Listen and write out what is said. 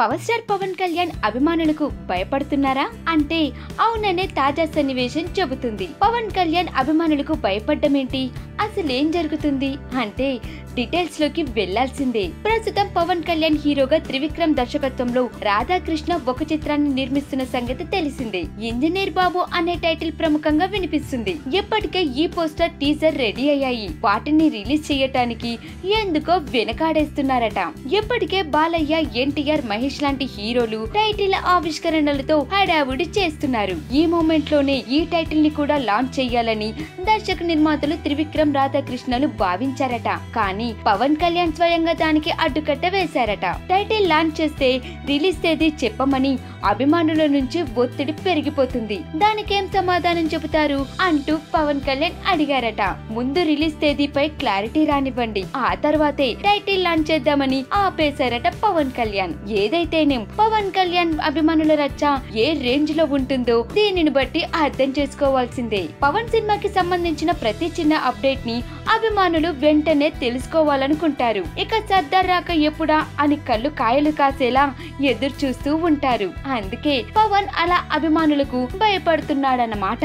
Power star Pawan Kalyan అభిమానులకు భయపడుతున్నారా? అంటే అవుననే తాజా సన్నివేశం చెబుతుంది. పవన్ కళ్యాణ్ అభిమానులకు భయపడ్డమేంటి? అసలేం జరుగుతుంది? అంటే డీటెయిల్స్లోకి వెళ్ళాల్సిందే. ప్రస్తుతం పవన్ కళ్యాణ్ హీరోగా త్రివిక్రమ్ దర్శకత్వంలో రాధాకృష్ణ ఒక చిత్రాన్ని నిర్మిస్తున్న సంగతి తెలిసిందే. ఇంజనీర్ బాబు అనే టైటిల్ ప్రముఖంగా వినిపిస్తుంది. ఇప్పటికే ఈ పోస్టర్ టీజర్ రెడీ అయ్యాయి. వాటిని రిలీజ్ చేయటానికి ఎందుకో వెనకాడేస్తున్నారట. ఇప్పటికే బాలయ్య ఎన్టీఆర్ మహేష్ లాంటి హీరోలు టైటిల్ ఆవిష్కరణలతో హడావుడి చేస్తున్నారు. ఈ మూమెంట్లోనే ఈ టైటిల్ని కూడా లాంచ్ చేయాలని దర్శక నిర్మాతలు త్రివిక్రమ్ రాధాకృష్ణలు భావించారట. కానీ పవన్ కళ్యాణ్ స్వయంగా దానికి అడ్డుకట్ట వేశారట. టైటిల్ లాంచ్ చేస్తే రిలీజ్ తేదీ చెప్పమని అభిమానుల నుంచి ఒత్తిడి పెరిగిపోతుంది. దానికేం సమాధానం చెబుతారు అంటూ పవన్ కళ్యాణ్ అడిగారట. ముందు రిలీజ్ తేదీపై క్లారిటీ రానివ్వండి. ఆ తర్వాతే టైటిల్ లాంచ్ చేద్దామని ఆపేశారట పవన్ కళ్యాణ్. ఏదైతేనేం పవన్ కళ్యాణ్ అభిమానుల రచ్చ ఏ రేంజ్లో ఉంటుందో దీనిని బట్టి అర్థం చేసుకోవాల్సిందే. పవన్ సినిమాకి సంబంధించిన ప్రతి చిన్న అప్డేట్ని అభిమానులు వెంటనే తెలుసుకోవాలనుకుంటారు. ఇక సర్దార్ రాక ఎప్పుడా అని కళ్ళు కాయలు కాసేలా ఎదురు చూస్తూ ఉంటారు. అందుకే పవన్ అలా అభిమానులకు భయపడుతున్నాడన్నమాట.